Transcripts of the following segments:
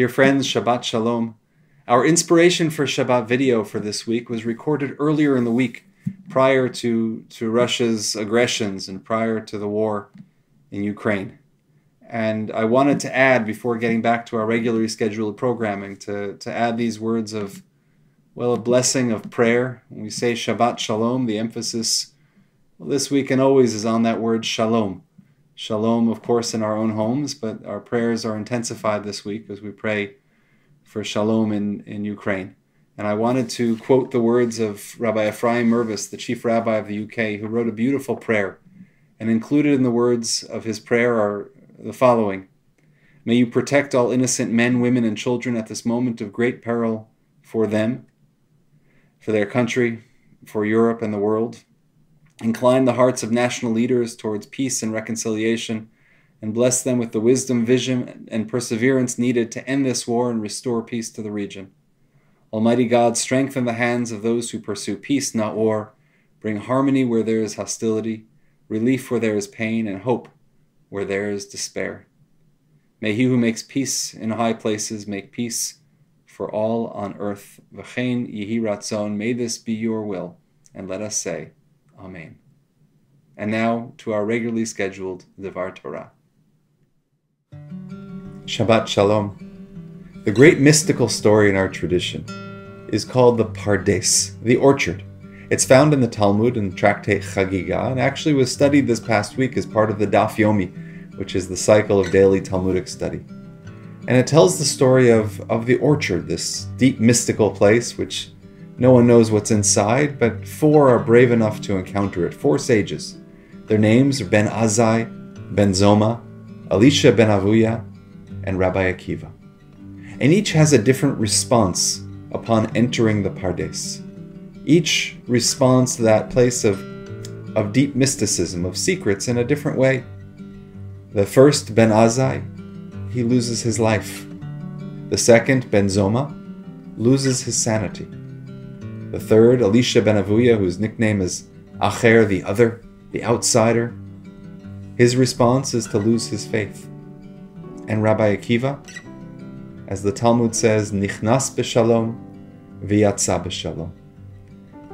Dear friends, Shabbat Shalom. Our inspiration for Shabbat video for this week was recorded earlier in the week, prior to, to Russia's aggressions and prior to the war in Ukraine. And I wanted to add, before getting back to our regularly scheduled programming, to, to add these words of, well, a blessing of prayer. When we say Shabbat Shalom, the emphasis well, this week and always is on that word Shalom. Shalom, of course, in our own homes, but our prayers are intensified this week as we pray for Shalom in, in Ukraine. And I wanted to quote the words of Rabbi Ephraim Mirvis, the chief rabbi of the UK, who wrote a beautiful prayer. And included in the words of his prayer are the following May you protect all innocent men, women, and children at this moment of great peril for them, for their country, for Europe and the world. Incline the hearts of national leaders towards peace and reconciliation, and bless them with the wisdom, vision, and perseverance needed to end this war and restore peace to the region. Almighty God, strengthen the hands of those who pursue peace, not war. Bring harmony where there is hostility, relief where there is pain, and hope where there is despair. May he who makes peace in high places make peace for all on earth. V'chein yihi ratzon. May this be your will. And let us say, Amen. And now to our regularly scheduled Devar Torah. Shabbat Shalom. The great mystical story in our tradition is called the Pardes, the orchard. It's found in the Talmud and Tractate Chagiga, and actually was studied this past week as part of the Daf Yomi, which is the cycle of daily Talmudic study. And it tells the story of, of the orchard, this deep mystical place which no one knows what's inside, but four are brave enough to encounter it. Four sages. Their names are Ben Azai, Ben Zoma, Elisha Ben Avuya, and Rabbi Akiva. And each has a different response upon entering the Pardes. Each responds to that place of, of deep mysticism, of secrets in a different way. The first, Ben Azai, he loses his life. The second, Ben Zoma, loses his sanity. The third, Elisha ben Avuya, whose nickname is Acher, the other, the outsider, his response is to lose his faith. And Rabbi Akiva, as the Talmud says, Nichnas b'shalom v'yatza b'shalom.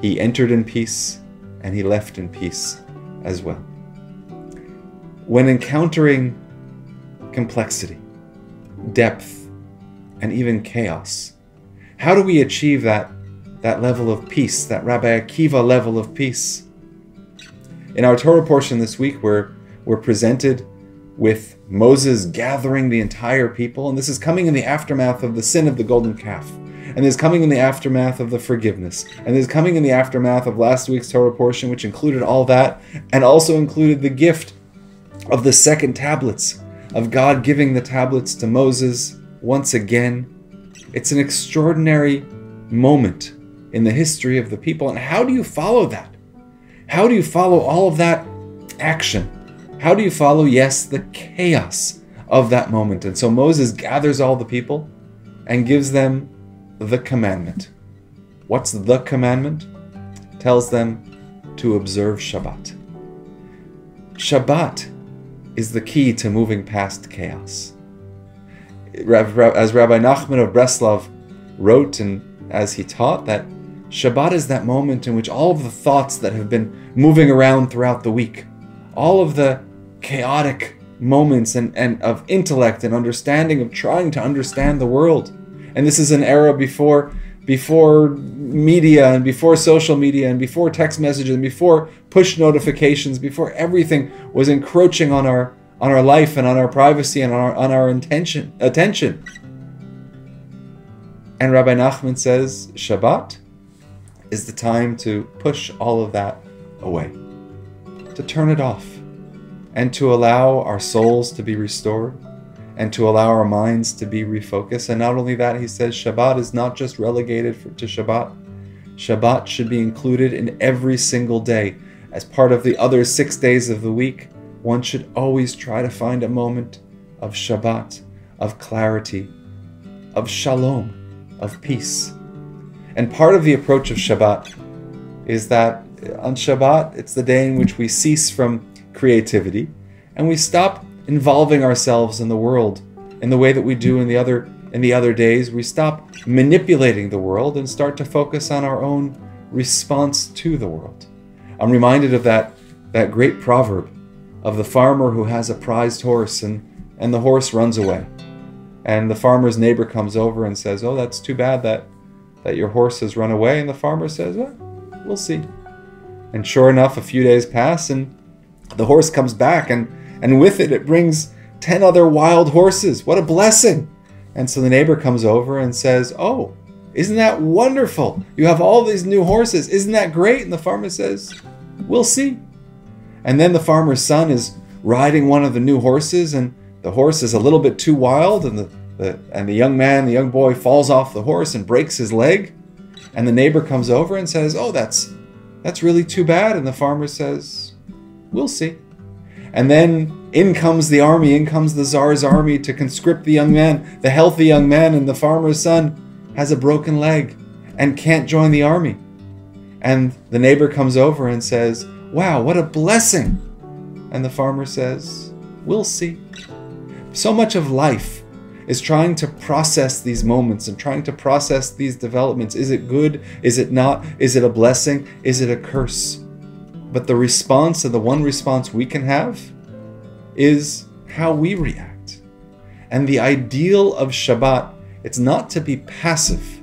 He entered in peace and he left in peace as well. When encountering complexity, depth, and even chaos, how do we achieve that that level of peace, that Rabbi Akiva level of peace. In our Torah portion this week, we're, we're presented with Moses gathering the entire people, and this is coming in the aftermath of the sin of the golden calf. And this is coming in the aftermath of the forgiveness. And this is coming in the aftermath of last week's Torah portion, which included all that, and also included the gift of the second tablets, of God giving the tablets to Moses once again. It's an extraordinary moment in the history of the people. And how do you follow that? How do you follow all of that action? How do you follow, yes, the chaos of that moment? And so Moses gathers all the people and gives them the commandment. What's the commandment? Tells them to observe Shabbat. Shabbat is the key to moving past chaos. As Rabbi Nachman of Breslov wrote and as he taught, that Shabbat is that moment in which all of the thoughts that have been moving around throughout the week, all of the chaotic moments and, and of intellect and understanding of trying to understand the world. And this is an era before before media and before social media and before text messages and before push notifications, before everything was encroaching on our on our life and on our privacy and on our on our intention attention. And Rabbi Nachman says, Shabbat is the time to push all of that away, to turn it off, and to allow our souls to be restored, and to allow our minds to be refocused. And not only that, he says Shabbat is not just relegated for, to Shabbat. Shabbat should be included in every single day. As part of the other six days of the week, one should always try to find a moment of Shabbat, of clarity, of shalom, of peace. And part of the approach of Shabbat is that on Shabbat, it's the day in which we cease from creativity and we stop involving ourselves in the world in the way that we do in the other in the other days we stop manipulating the world and start to focus on our own response to the world. I'm reminded of that, that great proverb of the farmer who has a prized horse and, and the horse runs away. And the farmer's neighbor comes over and says, Oh, that's too bad that, that your horse has run away. And the farmer says, Well, we'll see. And sure enough, a few days pass and the horse comes back, and, and with it, it brings 10 other wild horses. What a blessing! And so the neighbor comes over and says, Oh, isn't that wonderful? You have all these new horses. Isn't that great? And the farmer says, We'll see. And then the farmer's son is riding one of the new horses, and the horse is a little bit too wild, and the, and the young man, the young boy, falls off the horse and breaks his leg. And the neighbor comes over and says, Oh, that's that's really too bad. And the farmer says, We'll see. And then in comes the army, in comes the Tsar's army to conscript the young man, the healthy young man, and the farmer's son has a broken leg and can't join the army. And the neighbor comes over and says, Wow, what a blessing! And the farmer says, We'll see. So much of life is trying to process these moments and trying to process these developments. Is it good? Is it not? Is it a blessing? Is it a curse? But the response and the one response we can have is how we react. And the ideal of Shabbat, it's not to be passive,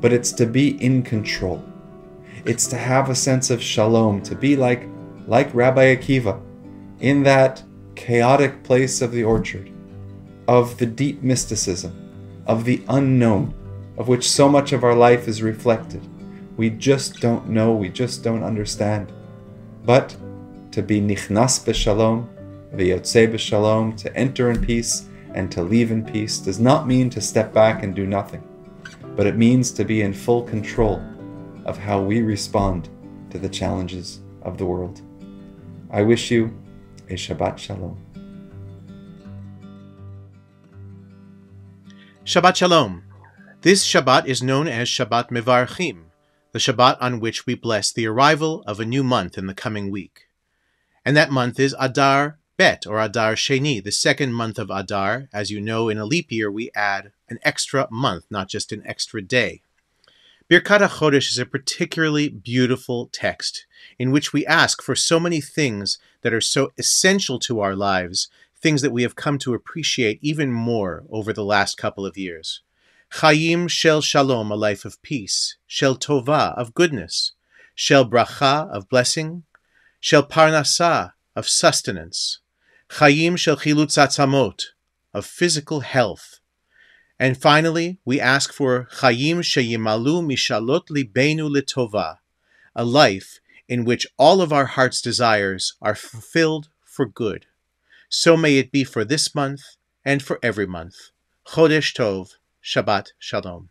but it's to be in control. It's to have a sense of shalom, to be like, like Rabbi Akiva, in that chaotic place of the orchard, of the deep mysticism, of the unknown, of which so much of our life is reflected. We just don't know, we just don't understand. But to be nichnas b'shalom, v'yotzei b'shalom, to enter in peace and to leave in peace, does not mean to step back and do nothing, but it means to be in full control of how we respond to the challenges of the world. I wish you a Shabbat Shalom. Shabbat Shalom. This Shabbat is known as Shabbat Mevarchim, the Shabbat on which we bless the arrival of a new month in the coming week. And that month is Adar Bet, or Adar Sheni, the second month of Adar. As you know, in a leap year, we add an extra month, not just an extra day. Birkat HaChodesh is a particularly beautiful text in which we ask for so many things that are so essential to our lives, things that we have come to appreciate even more over the last couple of years. Chaim shel shalom, a life of peace, shel tova, of goodness, shel bracha, of blessing, shel parnasa, of sustenance, chaim shel chilutz atzamot, of physical health. And finally, we ask for chaim sheyimalu mishalot libenu litova, a life in which all of our heart's desires are fulfilled for good. So may it be for this month and for every month. Chodesh Tov. Shabbat Shalom.